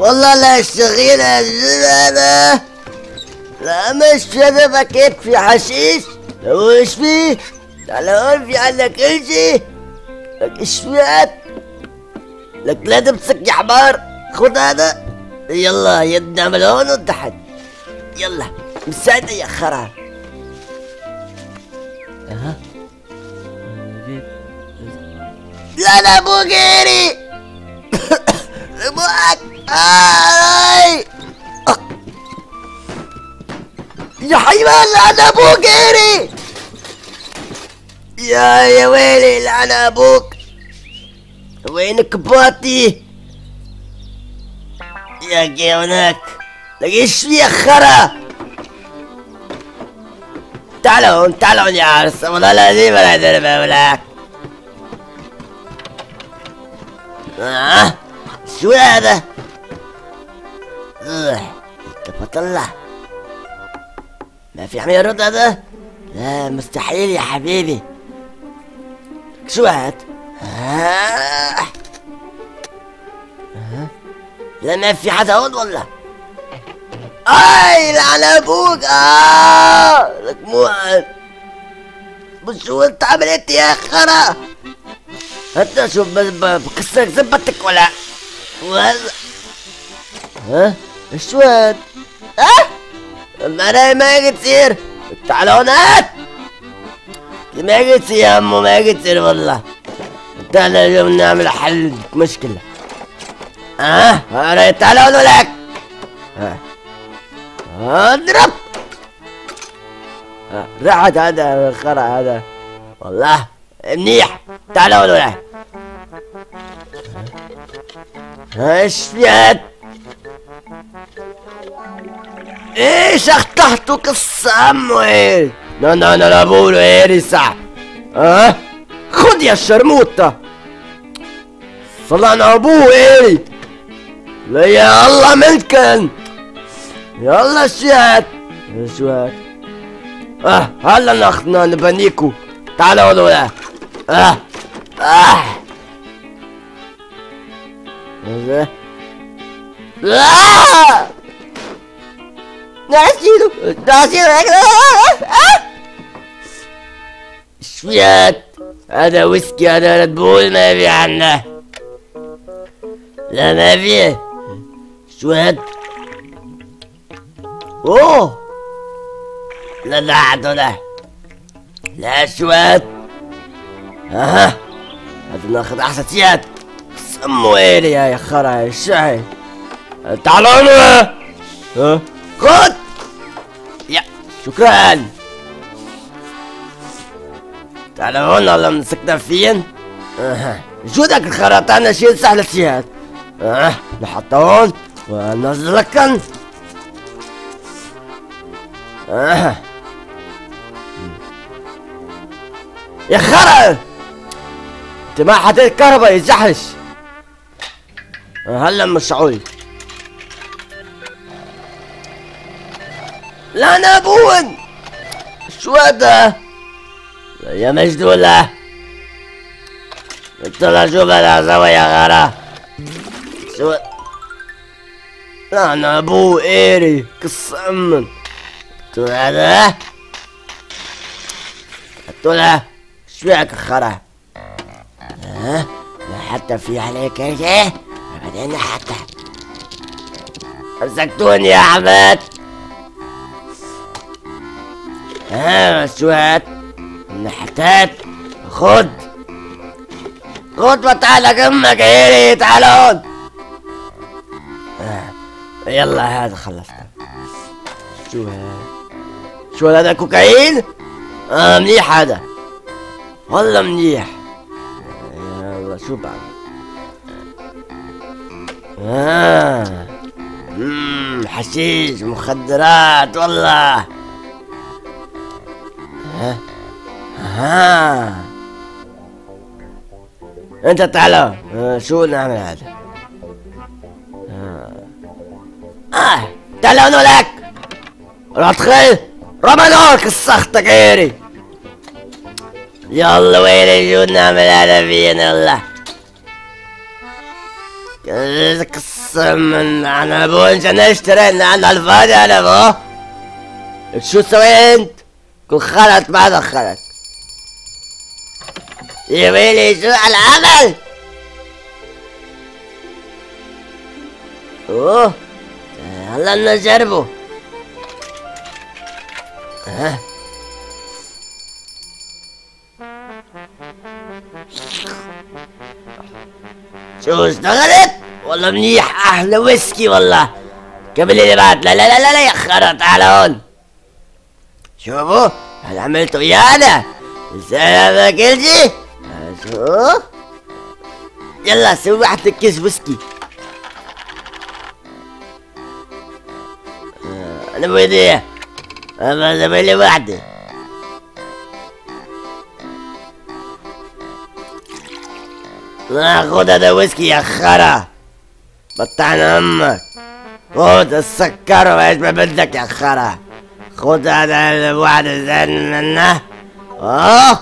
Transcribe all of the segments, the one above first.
والله لا اشتغل أنا لا مش أنا بكيت في حشيش؟ لو إيش فيه؟ تعال في عندك شيء لك إيش فيات لك لا تمسك يا حمار. خذ هذا. يلا يدنا من هون وتحت يلا مساعدة يا خرا. أها. لا لا ابو غيري. أبوك آي. يا حيوان لعن أبوك غيري! يا يا ويلي لعن أبوك. وينك باطي يا جي هناك لقيش يا خرا؟ تعالوا تعالوا يا عرس والله العظيم أنا ادري بقولك آه؟ شو هذا؟ كيف اطلع؟ ما في عم يرد هذا؟ لا مستحيل يا حبيبي شو هاد؟ آه. لا ما في حدا هون ولا اي لعن أبوك آه لك مو شو انت عملت يا خرا انت شو ب- ب- بكسرك زبطك ولا ولا ها ها ما أنا ما هون هات ما تصير يا أمو ما تصير والله. تعال اليوم نعمل حل مشكلة. ها ها تعال هون ولك ها أضرب. ها، رعد هذا خرا هذا. والله منيح. تعال هون ولك ها، إيش في هاد إيش اختحتوا قصة إيه لا لا لا لا بقولوا إيه ها؟ خد يا الشرموطة. صلعنا ابوه إيه لا يا الله ملكن يلا شو هاد آه هلا ناخذنا نبنيكو. تعالوا ولا آه آه. آه! ناسيله ناسيله شويات هذا ويسكي هذا ريد بول ما في عنه. لا ما في شويات أوه! لا لا عدو لا لا شويات أها. هذا ناخذ أحسن سياد. سمو ويلي يا خرا يا شعي تعالوا هنا. ها؟ خد. يا. شكرا. تعالوا هون والله مسكنا فين أها. شو ذاك الخرطانة شيل سهلة سياد أه. نحطه هون. ونزلكن أه. يا خرا. أنت ما حطيت كهرباء يزحش هلا مشعول. لا أنا ابون شو هذا يا مجدولة! طلع شو بلا سوا يا غرا شو لا أنا ابو إيري قصمن شو هذا؟ طلع شو هيك خرا؟ ها؟ حتى في عليك إيه بعدين حتى! مسكتوني يا أحمد! ها هات نحتات خد. خد وتعالى أمك هيري تعال هون. آه، يلا هذا خلصنا. شو هذا شو هذا كوكايين؟ آه منيح هذا. والله منيح. يلا شو بعد؟ آه. حشيش مخدرات والله. ها؟ انت تعال آه، شو نعمل هذا؟ آه, آه. تعال هون لك. ادخل رمضان كسختك غيري. يلا ويلي شو نعمل هذا فينا؟ الله من أنا بقولش أنا اشتري أنا الفاضي أنا بو شو سوي انت؟ كل خلط ما دخلك يا ويلي شو العمل؟ أوه. يلا نجربه. ها؟ شو اشتغلت؟ والله منيح أحلى ويسكي والله. قبل اللي بعد. لا لا لا لا, يا خرا تعال هون شوفوا هذا عملته ويانا سلام كلجي شوف. يلا سوي واحد كيس ويسكي. آه، أنا بدي أنا بدي واحدة خذ هذا ويسكي يا خرا. بطعنا أمك. خذ السكر وايش ما بدك يا خرا. خذ هذا الواحد زين منه؟ أوه!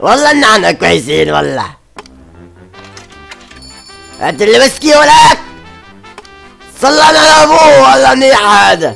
والله نحن كويسين والله. هات الويسكي ولك صلى على أبوه والله منيح هذا